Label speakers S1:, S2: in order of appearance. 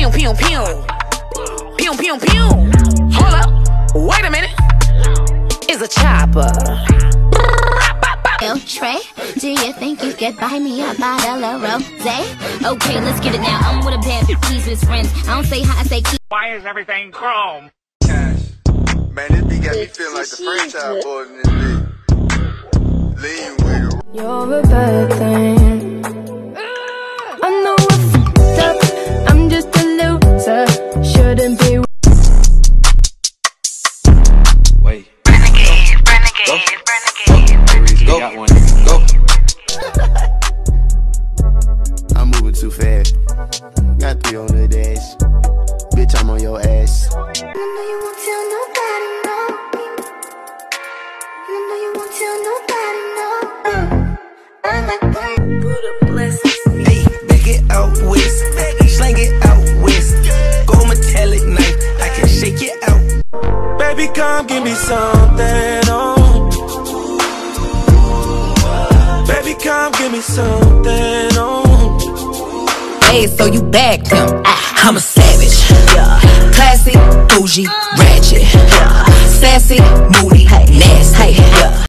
S1: Pew, pew, pew. Pew, pew, pew. Hold up. Wait a minute. It's a chopper.
S2: Trey, do you think you could buy me a bottle of rose? Okay, let's get it now. I'm with a bad bitch, with friends. I don't say hi, I say keep.
S3: Why is everything chrome?
S4: Cash. Man, this beat got me feeling like the Franchize Boyz in this bitch. Lean with it.
S5: You're a bad thing.
S6: Renegade, renegade, renegade.
S7: Go. Go.
S8: I'm moving too fast. Got three on the dash. Bitch, I'm on your ass.
S2: I know you won't tell nobody, no. I know you won't tell nobody, no. Uh, I'm like, Buddha blessings.
S9: Hey, back it out west, slang it out west. Go metallic knife, I can shake it out. Baby, come give me something come give me something on.
S1: Hey, so you bagged him. I'm a savage. Yeah. Classy, bougie, ratchet. Yeah. Sassy, moody, nasty.